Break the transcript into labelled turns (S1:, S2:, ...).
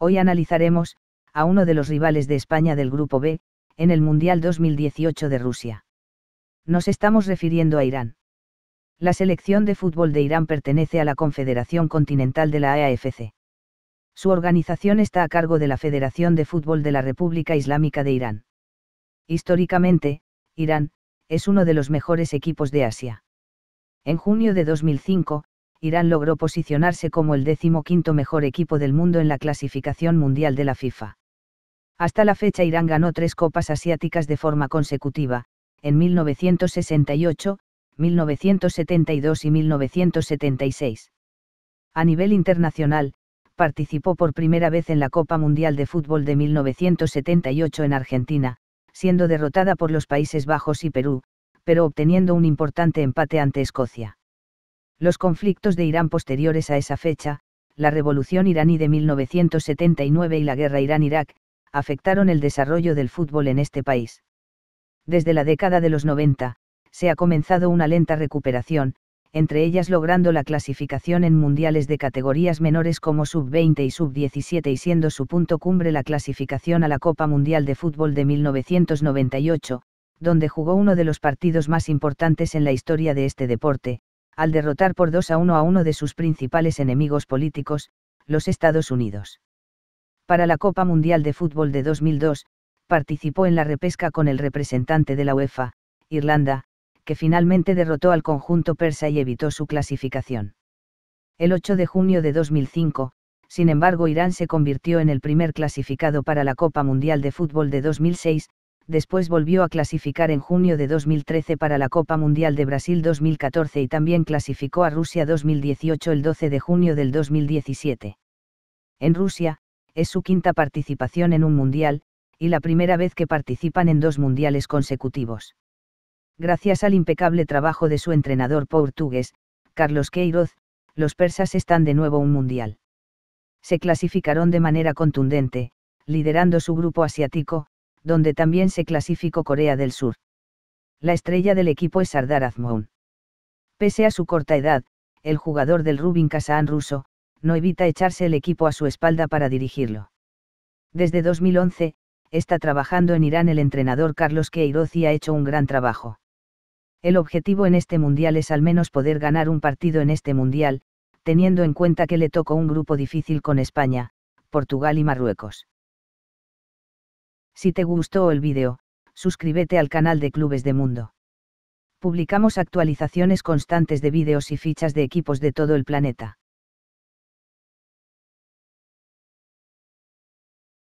S1: Hoy analizaremos, a uno de los rivales de España del Grupo B, en el Mundial 2018 de Rusia. Nos estamos refiriendo a Irán. La selección de fútbol de Irán pertenece a la Confederación Continental de la AFC. Su organización está a cargo de la Federación de Fútbol de la República Islámica de Irán. Históricamente, Irán, es uno de los mejores equipos de Asia. En junio de 2005, Irán logró posicionarse como el décimo quinto mejor equipo del mundo en la clasificación mundial de la FIFA. Hasta la fecha Irán ganó tres copas asiáticas de forma consecutiva, en 1968, 1972 y 1976. A nivel internacional, participó por primera vez en la Copa Mundial de Fútbol de 1978 en Argentina, siendo derrotada por los Países Bajos y Perú, pero obteniendo un importante empate ante Escocia. Los conflictos de Irán posteriores a esa fecha, la revolución iraní de 1979 y la guerra Irán-Irak, afectaron el desarrollo del fútbol en este país. Desde la década de los 90, se ha comenzado una lenta recuperación, entre ellas logrando la clasificación en mundiales de categorías menores como sub-20 y sub-17 y siendo su punto cumbre la clasificación a la Copa Mundial de Fútbol de 1998, donde jugó uno de los partidos más importantes en la historia de este deporte, al derrotar por 2 a 1 a uno de sus principales enemigos políticos, los Estados Unidos. Para la Copa Mundial de Fútbol de 2002, participó en la repesca con el representante de la UEFA, Irlanda, que finalmente derrotó al conjunto persa y evitó su clasificación. El 8 de junio de 2005, sin embargo Irán se convirtió en el primer clasificado para la Copa Mundial de Fútbol de 2006, después volvió a clasificar en junio de 2013 para la Copa Mundial de Brasil 2014 y también clasificó a Rusia 2018 el 12 de junio del 2017. En Rusia, es su quinta participación en un mundial, y la primera vez que participan en dos mundiales consecutivos. Gracias al impecable trabajo de su entrenador portugués, Carlos Queiroz, los persas están de nuevo un mundial. Se clasificaron de manera contundente, liderando su grupo asiático, donde también se clasificó Corea del Sur. La estrella del equipo es Sardar Azmoun. Pese a su corta edad, el jugador del Rubin Kazan ruso, no evita echarse el equipo a su espalda para dirigirlo. Desde 2011, está trabajando en Irán el entrenador Carlos Queiroz y ha hecho un gran trabajo. El objetivo en este mundial es al menos poder ganar un partido en este mundial, teniendo en cuenta que le tocó un grupo difícil con España, Portugal y Marruecos. Si te gustó el vídeo, suscríbete al canal de Clubes de Mundo. Publicamos actualizaciones constantes de vídeos y fichas de equipos de todo el planeta.